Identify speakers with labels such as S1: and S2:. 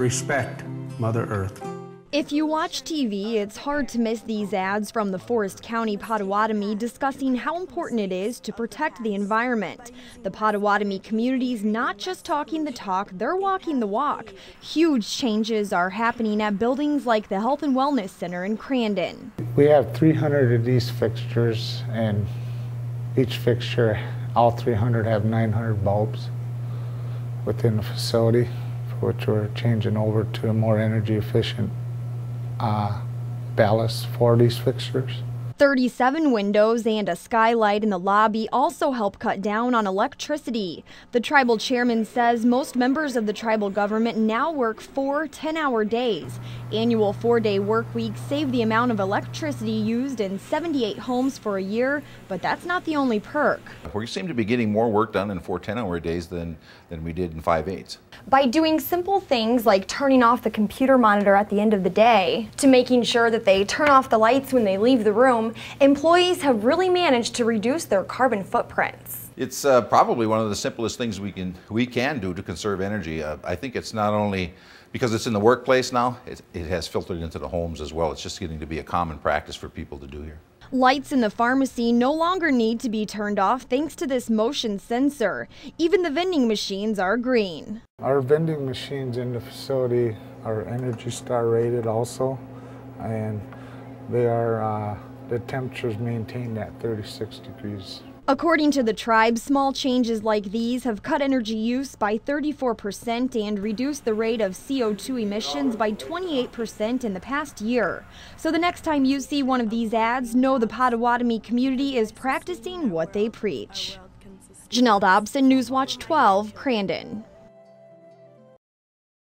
S1: respect Mother Earth.
S2: If you watch TV, it's hard to miss these ads from the Forest County Potawatomi discussing how important it is to protect the environment. The Potawatomi community is not just talking the talk, they're walking the walk. Huge changes are happening at buildings like the Health and Wellness Center in Crandon.
S3: We have 300 of these fixtures, and each fixture, all 300 have 900 bulbs within the facility, which we're changing over to a more energy efficient uh, ballast for these fixtures.
S2: 37 windows and a skylight in the lobby also help cut down on electricity. The tribal chairman says most members of the tribal government now work four 10 hour days. Annual four day work weeks save the amount of electricity used in 78 homes for a year, but that's not the only perk.
S4: We seem to be getting more work done in four 10 hour days than, than we did in five eights.
S2: By doing simple things like turning off the computer monitor at the end of the day, to making sure that they turn off the lights when they leave the room, employees have really managed to reduce their carbon footprints.
S4: It's uh, probably one of the simplest things we can we can do to conserve energy. Uh, I think it's not only because it's in the workplace now, it, it has filtered into the homes as well. It's just getting to be a common practice for people to do here.
S2: Lights in the pharmacy no longer need to be turned off thanks to this motion sensor. Even the vending machines are green.
S3: Our vending machines in the facility are Energy Star rated also, and they are uh, the temperatures maintained at 36 degrees.
S2: According to the tribe, small changes like these have cut energy use by 34% and reduced the rate of CO2 emissions by 28% in the past year. So the next time you see one of these ads, know the Potawatomi community is practicing what they preach. Janelle Dobson, Newswatch 12, Crandon.